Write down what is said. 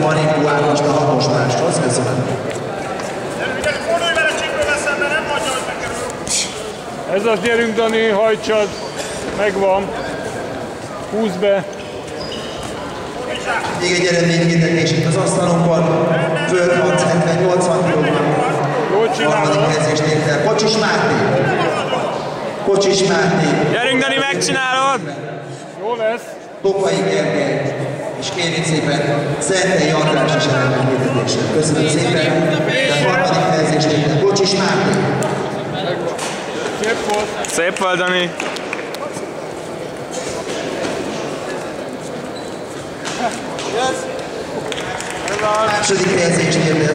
Marikó Ágost a hatos máshoz. Köszönöm. Ez az, gyerünk Dani, hajtsad. Megvan. Húzd be. Még egy eredménykérdés itt az asztalunkon. Föld 670-80 kg. Jól Harmadik csinálod. helyezést ért el. Kocsis Máté. Kocsis Máté. Gyerünk, Dani, megcsinálod! Jó lesz. Topai Gergely. És kérjük szépen Szentei András is eredménykérdése. Köszönöm szépen. De harmadik helyezést ért el. Kocsis Máté. Szép volt. Dani! Második helyezést.